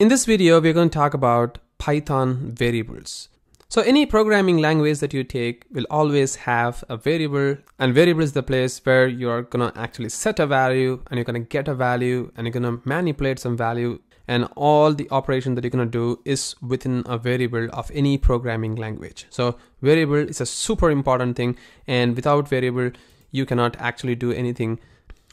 In this video, we're going to talk about Python variables. So any programming language that you take will always have a variable and variable is the place where you're gonna actually set a value and you're gonna get a value and you're gonna manipulate some value and all the operation that you're gonna do is within a variable of any programming language. So variable is a super important thing and without variable, you cannot actually do anything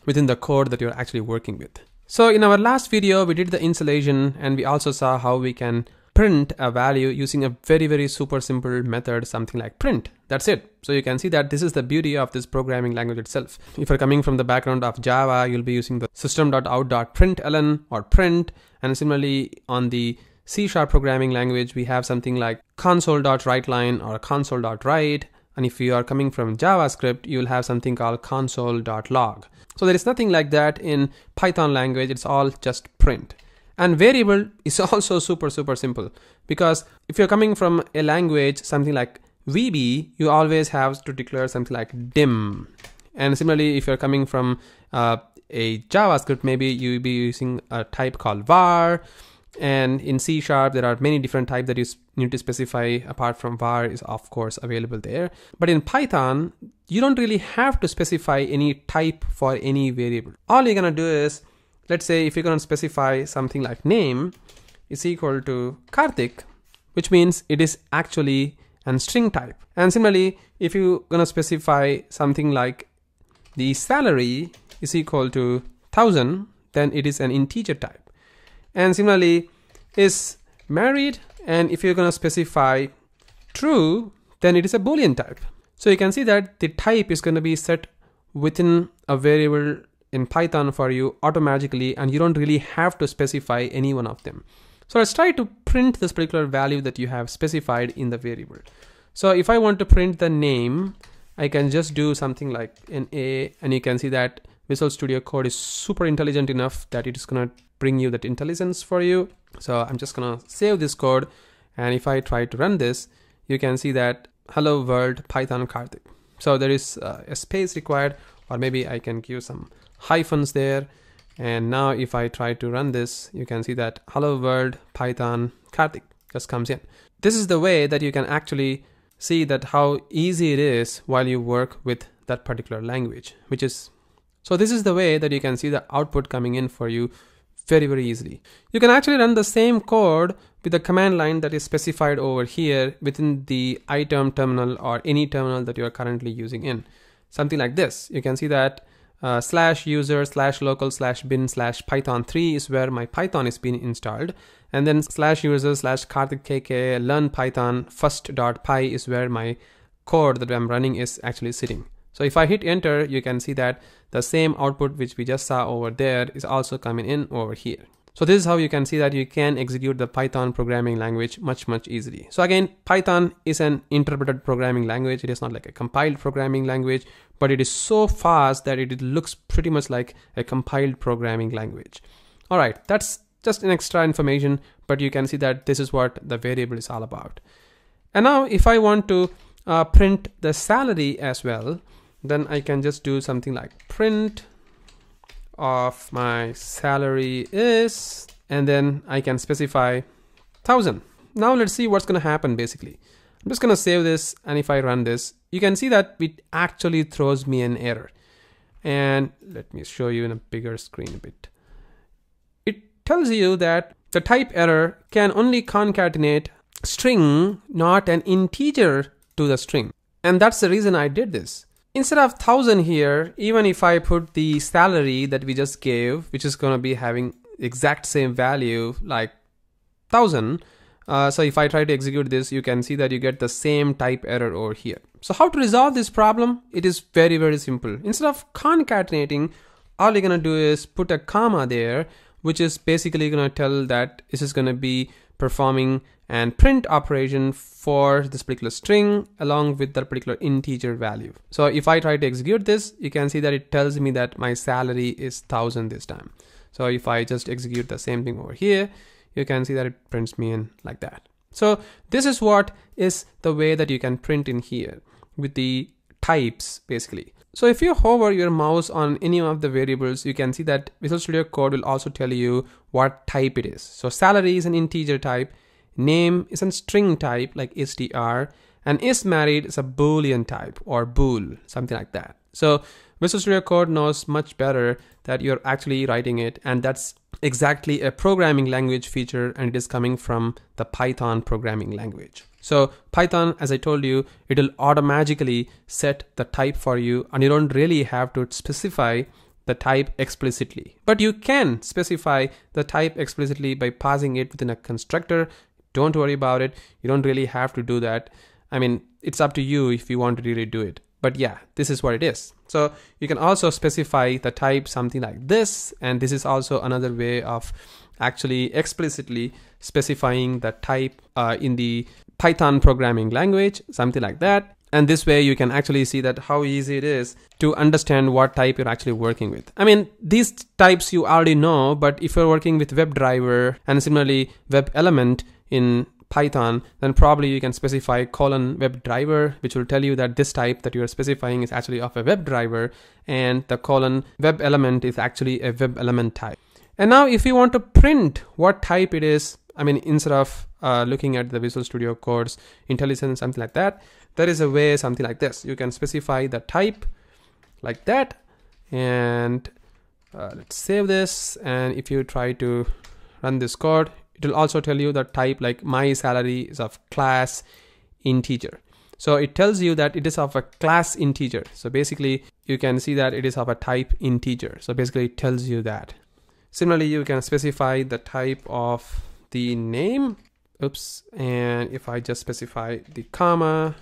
within the code that you're actually working with. So in our last video, we did the insulation and we also saw how we can print a value using a very, very super simple method, something like print. That's it. So you can see that this is the beauty of this programming language itself. If you're coming from the background of Java, you'll be using the system.out.println or print. And similarly on the C sharp programming language, we have something like console.writeLine or console.write. And if you are coming from JavaScript, you'll have something called console.log. So there is nothing like that in Python language. It's all just print. And variable is also super, super simple because if you're coming from a language, something like VB, you always have to declare something like dim. And similarly, if you're coming from uh, a JavaScript, maybe you'll be using a type called var. And in C sharp, there are many different types that you need to specify apart from var is of course available there. But in Python, you don't really have to specify any type for any variable. All you're gonna do is let's say if you're to specify something like name is equal to Karthik, which means it is actually an string type. And similarly, if you're to specify something like the salary is equal to 1000, then it is an integer type. And similarly, is married, and if you're going to specify true, then it is a boolean type. So you can see that the type is going to be set within a variable in Python for you automatically and you don't really have to specify any one of them. So let's try to print this particular value that you have specified in the variable. So if I want to print the name, I can just do something like an A and you can see that Visual Studio Code is super intelligent enough that it is gonna bring you that IntelliSense for you. So I'm just gonna save this code and if I try to run this, you can see that hello world Python Karthik. So there is uh, a space required or maybe I can give some hyphens there and now if I try to run this you can see that hello world python Karthik just comes in this is the way that you can actually see that how easy it is while you work with that particular language which is so this is the way that you can see the output coming in for you very very easily. You can actually run the same code with the command line that is specified over here within the iTerm terminal or any terminal that you are currently using in. Something like this. You can see that uh, slash user slash local slash bin slash python 3 is where my python is being installed. And then slash user slash karthik kk learn python first dot py is where my code that i'm running is actually sitting so if i hit enter you can see that the same output which we just saw over there is also coming in over here so this is how you can see that you can execute the Python programming language much, much easily. So again, Python is an interpreted programming language. It is not like a compiled programming language, but it is so fast that it looks pretty much like a compiled programming language. All right, that's just an extra information, but you can see that this is what the variable is all about. And now if I want to uh, print the salary as well, then I can just do something like print of my salary is and then I can specify 1000 now let's see what's gonna happen basically. I'm just gonna save this and if I run this you can see that it actually throws me an error. And let me show you in a bigger screen a bit. It tells you that the type error can only concatenate string not an integer to the string. And that's the reason I did this Instead of 1000 here, even if I put the salary that we just gave, which is going to be having exact same value like 1000, uh, so if I try to execute this, you can see that you get the same type error over here. So how to resolve this problem? It is very, very simple. Instead of concatenating, all you're going to do is put a comma there, which is basically going to tell that this is going to be performing and print operation for this particular string along with that particular integer value. So if I try to execute this, you can see that it tells me that my salary is 1000 this time. So if I just execute the same thing over here, you can see that it prints me in like that. So this is what is the way that you can print in here with the types basically. So if you hover your mouse on any of the variables, you can see that Visual Studio Code will also tell you what type it is. So salary is an integer type, name is a string type like str, and is married is a boolean type or bool, something like that. So Visual Studio Code knows much better that you're actually writing it, and that's exactly a programming language feature, and it is coming from the Python programming language. So Python, as I told you, it will automatically set the type for you and you don't really have to specify the type explicitly. But you can specify the type explicitly by passing it within a constructor. Don't worry about it. You don't really have to do that. I mean, it's up to you if you want to really do it. But yeah, this is what it is. So you can also specify the type something like this. And this is also another way of actually explicitly specifying the type uh, in the Python programming language, something like that. And this way you can actually see that how easy it is to understand what type you're actually working with. I mean, these types you already know, but if you're working with WebDriver and similarly web element in Python, then probably you can specify colon WebDriver, which will tell you that this type that you're specifying is actually of a WebDriver, and the colon web element is actually a web element type. And now if you want to print what type it is, I mean, instead of uh, looking at the Visual Studio Code's IntelliSense, something like that, there is a way something like this. You can specify the type like that, and uh, let's save this. And if you try to run this code, it will also tell you the type like my salary is of class integer. So it tells you that it is of a class integer. So basically you can see that it is of a type integer. So basically it tells you that. Similarly, you can specify the type of the name oops and if I just specify the comma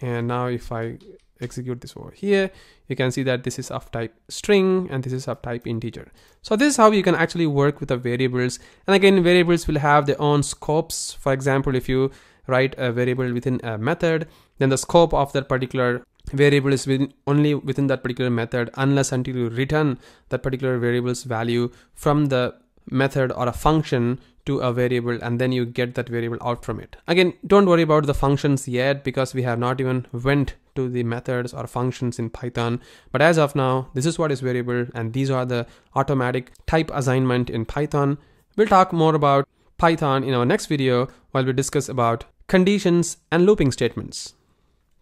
and now if I execute this over here. You can see that this is of type string and this is of type integer. So this is how you can actually work with the variables. And again variables will have their own scopes. For example if you write a variable within a method then the scope of that particular variable is within only within that particular method unless until you return that particular variable's value from the method or a function to a variable and then you get that variable out from it. Again, don't worry about the functions yet because we have not even went to the methods or functions in Python. But as of now, this is what is variable and these are the automatic type assignment in Python. We'll talk more about Python in our next video while we discuss about conditions and looping statements.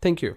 Thank you.